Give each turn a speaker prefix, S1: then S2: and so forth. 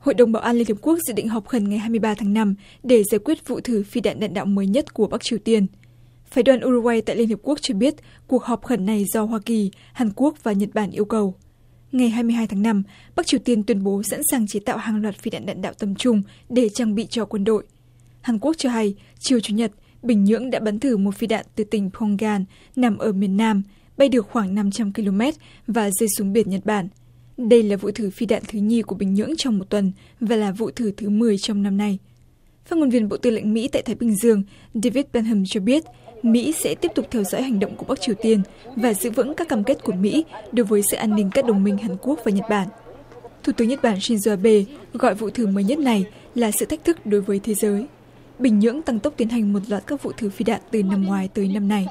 S1: hội đồng bảo an liên hiệp quốc dự định họp khẩn ngày hai mươi ba tháng 5 để giải quyết vụ thử phi đạn đạn đạo mới nhất của bắc triều tiên. Phái đoàn Uruguay tại liên hiệp quốc cho biết cuộc họp khẩn này do hoa kỳ hàn quốc và nhật bản yêu cầu. Ngày hai mươi hai tháng 5, bắc triều tiên tuyên bố sẵn sàng chế tạo hàng loạt phi đạn đạn đạo tầm trung để trang bị cho quân đội. Hàn quốc cho hay chiều chủ nhật bình nhưỡng đã bắn thử một phi đạn từ tỉnh Pyongyang nằm ở miền nam bay được khoảng 500 km và rơi xuống biển nhật bản đây là vụ thử phi đạn thứ nhì của bình nhưỡng trong một tuần và là vụ thử thứ mười trong năm nay. Phát ngôn viên bộ tư lệnh mỹ tại thái bình dương, david benham cho biết, mỹ sẽ tiếp tục theo dõi hành động của bắc triều tiên và giữ vững các cam kết của mỹ đối với sự an ninh các đồng minh hàn quốc và nhật bản. Thủ tướng nhật bản shinzo abe gọi vụ thử mới nhất này là sự thách thức đối với thế giới. Bình nhưỡng tăng tốc tiến hành một loạt các vụ thử phi đạn từ năm ngoái tới năm nay.